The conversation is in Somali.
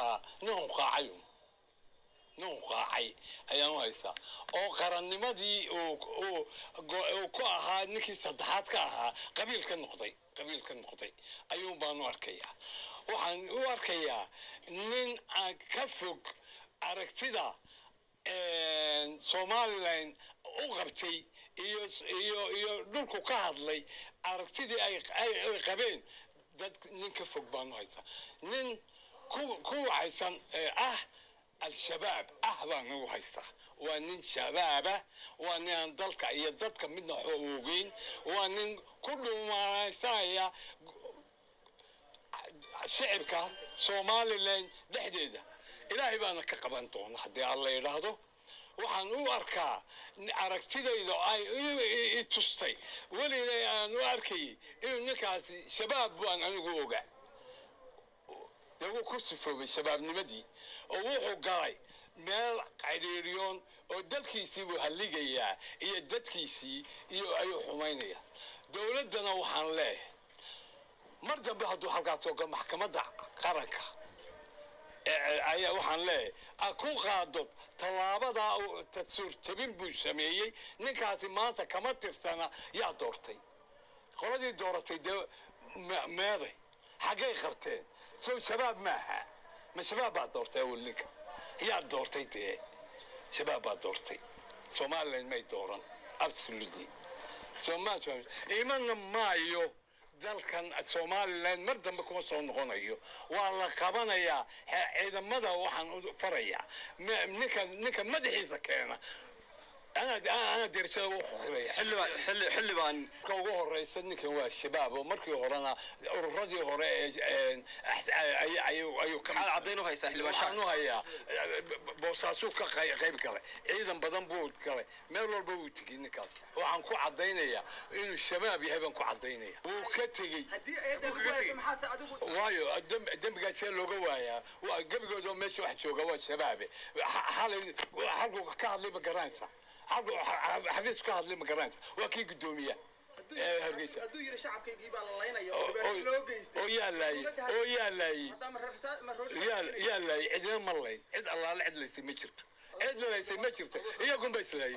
markaa nuhu qaacay nuhu qaacay ayaan u haystaa oo qarannimadii uu ku ahaa ninkii saddexaad ka ahaa qabiil ka noqday qabiil ka noqday. Ayuun baan u arkayaa. Waxaan u arkayaa nin aan ka fog aragtida somalilan u qabtay iyo iyo iyo dhulku ka hadlay aragtidii ay qabeen. Dad nin ka fog baan u haysaa nin ah ah ugu haystaa waa nin shabaaba waa nin aan dalka iyo dadka midna waxba ogeyn waa nin ku dhuumaanaysanaya shicibka somalilan dhexdeeda ilaahay baana ka qaban doona haddii alla yidhaahdo waxaan u arkaa aragtidayda ay i tustay weligay aan u arkayay inuu ninkaasi shabaab baan anigu ogaa wuu ku sifoobay shabaabnimadii oo wuxuu galay meel cadhiiriyoon oo dalkiisii buu halligayaa iyo dadkiisii iyo ayuu xumaynayaa dowladdana waxaan leeyahay mar dambe hadduu halkaas oga maxkamadda qaranka ayaa waxaan leeyahay a ku qaado tallaabadaa tasuur tabin buu sameeyey ninkaasi maanta kama tirsana yaa doortay. Qoladii dooratay dee meeday xaggay qabteen sow shabaab maaha ma shabaab baa doortay awel ninka yaa doortay dee shabaab baa doortay somalilan may dooran absolutely imana maayo dalkan somalilan mar dambe kuma soo noqonayo waa la qabanayaa ciidamada waxaan farayaa ninka ninka madaxiisa keena أنا أنا درت حل حل حلي بان. كوجه الرئيس نكون الشباب ومركي هرنا الرضي هر إيه، إيه، أح أي أي أي أي كم حال عضينه هاي سهل باش عنو هيا إيه، بوساسوك قي قيم كله إذا بدن بود كله ما هو البود تجين كله هو عن كو عضينه يا. إنه الشباب يهبن كو عضينه يا. وكتجي وايو دم دم قتل لجوا يا. وقبل قدوم مش واحد شو جوا الشباب حال حال كعلي بقرانسة. حفيظ كهاد لي مقرانت وكي قدومية هذو يرشعب كي يجيب على الله ينا يا يا لاي يا لاي يا لاي عدنا ملاي عد الله. لا عد لي تي مشرت عد لي تي مشرت هي قم بس لاي